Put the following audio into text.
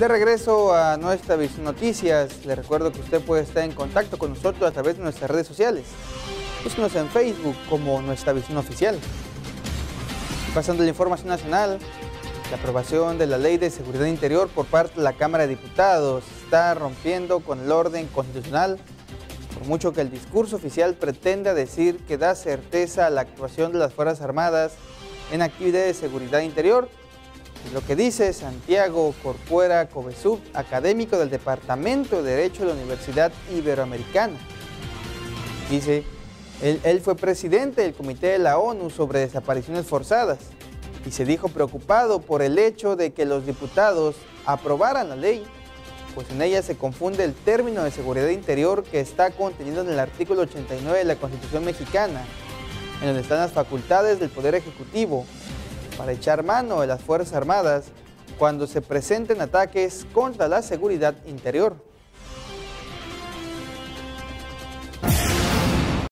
De regreso a nuestra Visión Noticias, le recuerdo que usted puede estar en contacto con nosotros a través de nuestras redes sociales. Búsquenos en Facebook como Nuestra Visión Oficial. Pasando a la información nacional, la aprobación de la Ley de Seguridad Interior por parte de la Cámara de Diputados está rompiendo con el orden constitucional, por mucho que el discurso oficial pretenda decir que da certeza a la actuación de las Fuerzas Armadas en actividades de seguridad interior. Lo que dice Santiago Corcuera Covesub, académico del Departamento de Derecho de la Universidad Iberoamericana. Dice, él, él fue presidente del Comité de la ONU sobre desapariciones forzadas y se dijo preocupado por el hecho de que los diputados aprobaran la ley, pues en ella se confunde el término de seguridad interior que está contenido en el artículo 89 de la Constitución mexicana, en donde están las facultades del Poder Ejecutivo para echar mano de las Fuerzas Armadas cuando se presenten ataques contra la seguridad interior.